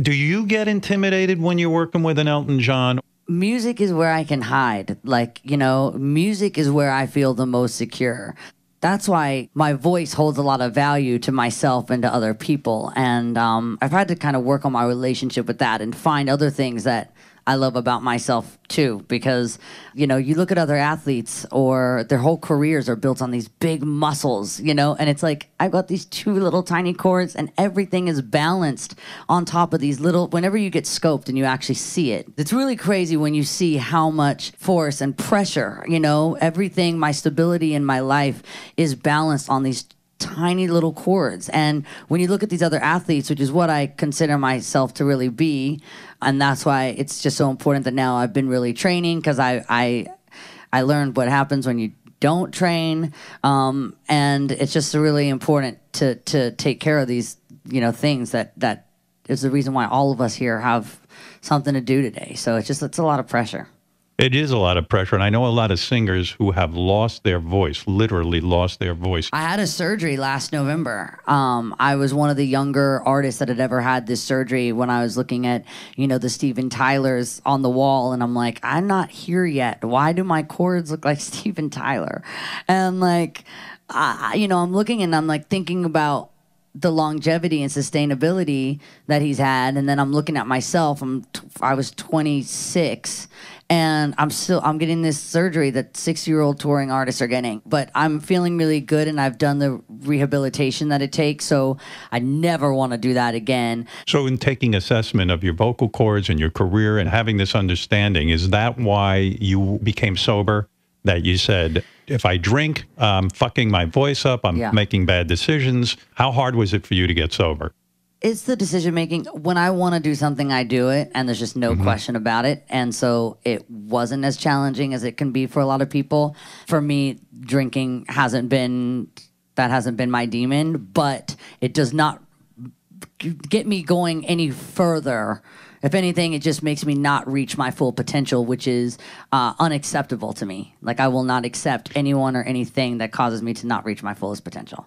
Do you get intimidated when you're working with an Elton John? Music is where I can hide. Like, you know, music is where I feel the most secure. That's why my voice holds a lot of value to myself and to other people. And um, I've had to kind of work on my relationship with that and find other things that I love about myself too, because, you know, you look at other athletes or their whole careers are built on these big muscles, you know, and it's like, I've got these two little tiny cords and everything is balanced on top of these little, whenever you get scoped and you actually see it, it's really crazy when you see how much force and pressure, you know, everything, my stability in my life is balanced on these tiny little cords. And when you look at these other athletes, which is what I consider myself to really be, and that's why it's just so important that now I've been really training because I, I I learned what happens when you don't train, um, and it's just really important to to take care of these you know things that that is the reason why all of us here have something to do today. So it's just it's a lot of pressure. It is a lot of pressure. And I know a lot of singers who have lost their voice, literally lost their voice. I had a surgery last November. Um, I was one of the younger artists that had ever had this surgery when I was looking at, you know, the Steven Tylers on the wall. And I'm like, I'm not here yet. Why do my cords look like Steven Tyler? And like, I, you know, I'm looking and I'm like thinking about the longevity and sustainability that he's had. And then i'm looking at myself. I'm t- i was 26 and i'm still i'm getting this surgery that six year old touring artists are getting. But i'm feeling really good and i've done the rehabilitation that it takes. So i never want to do that again. So, in taking assessment of your vocal cords and your career and having this understanding, is that why you became sober? That you said, if I drink, I'm fucking my voice up, I'm Yeah. making bad decisions. How hard was it for you to get sober? it's the decision making. When I want to do something, I do it, and there's just no mm-hmm. question about it. And so it wasn't as challenging as it can be for a lot of people. For me, drinking hasn't been that hasn't been my demon, but it does not get me going any further. If anything, it just makes me not reach my full potential, which is uh, unacceptable to me. Like I will not accept anyone or anything that causes me to not reach my fullest potential.